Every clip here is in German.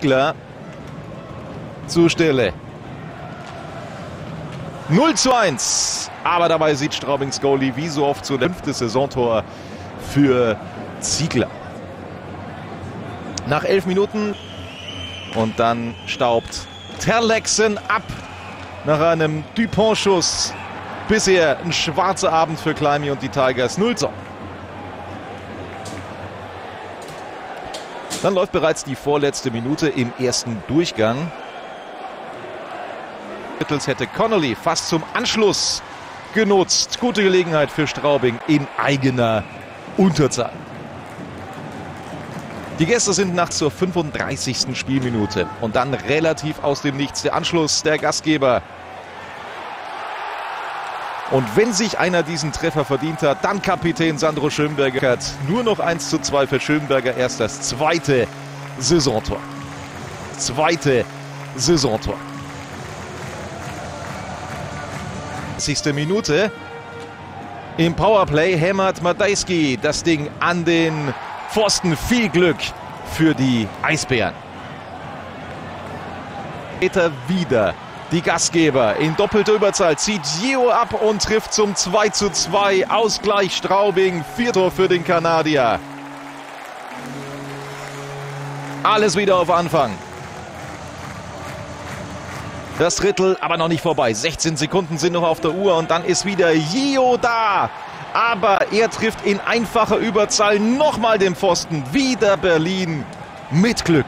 Ziegler zu Stelle. 0 zu 1. Aber dabei sieht Straubings Goalie wie so oft zu fünfte Saisontor für Ziegler. Nach elf Minuten und dann staubt Terlexen ab nach einem Dupont-Schuss. Bisher ein schwarzer Abend für Kleimi und die Tigers 0 zu. Dann läuft bereits die vorletzte Minute im ersten Durchgang. Mittels hätte Connolly fast zum Anschluss genutzt. Gute Gelegenheit für Straubing in eigener Unterzahl. Die Gäste sind nach zur 35. Spielminute und dann relativ aus dem Nichts der Anschluss der Gastgeber. Und wenn sich einer diesen Treffer verdient hat, dann Kapitän Sandro Schönberger. Hat nur noch 1 zu 2 für Schönberger. Erst das zweite Saisontor. Zweite Saisontor. 30. Minute. Im Powerplay hämmert Madejski das Ding an den Pfosten. Viel Glück für die Eisbären. Später wieder die Gastgeber in doppelter Überzahl zieht Gio ab und trifft zum 2 zu 2. Ausgleich Straubing. Viertor für den Kanadier. Alles wieder auf Anfang. Das Drittel aber noch nicht vorbei. 16 Sekunden sind noch auf der Uhr und dann ist wieder Gio da. Aber er trifft in einfacher Überzahl nochmal den Pfosten. Wieder Berlin mit Glück.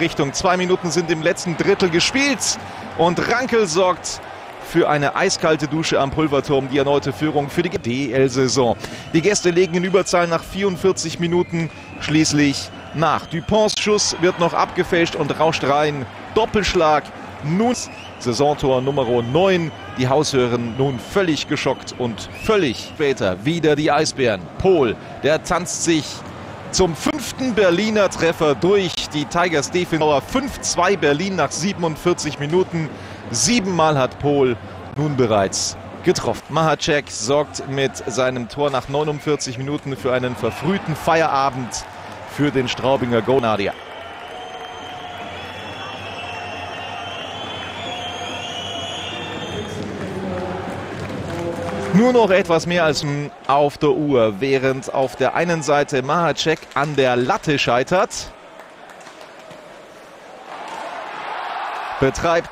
Richtung zwei Minuten sind im letzten Drittel gespielt und Rankel sorgt für eine eiskalte Dusche am Pulverturm. Die erneute Führung für die DL-Saison. Die Gäste legen in Überzahl nach 44 Minuten schließlich nach. Duponts Schuss wird noch abgefälscht und rauscht rein. Doppelschlag. Nun Saisontor Nummer 9. Die Haushören nun völlig geschockt und völlig später wieder die Eisbären. Pol, der tanzt sich zum fünften Berliner Treffer durch. Die Tigers Defenauer 5-2 Berlin nach 47 Minuten. Siebenmal hat Pol nun bereits getroffen. Mahacek sorgt mit seinem Tor nach 49 Minuten für einen verfrühten Feierabend für den Straubinger Gonadier. Nur noch etwas mehr als auf der Uhr, während auf der einen Seite Mahacek an der Latte scheitert. Betreibt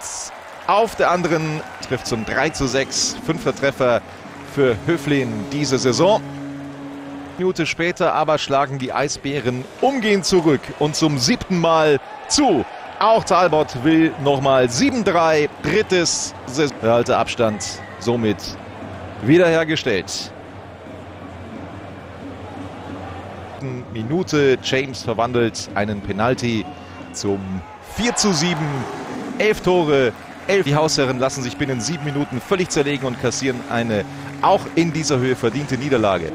auf der anderen, trifft zum 3 zu 6, fünfter Treffer für Höflin diese Saison. Minute später aber schlagen die Eisbären umgehend zurück und zum siebten Mal zu. Auch Talbot will nochmal 7-3, drittes Abstand somit wiederhergestellt. Minute. James verwandelt einen Penalty zum 4 zu 7. Elf Tore, elf. Die Hausherren lassen sich binnen sieben Minuten völlig zerlegen und kassieren eine auch in dieser Höhe verdiente Niederlage.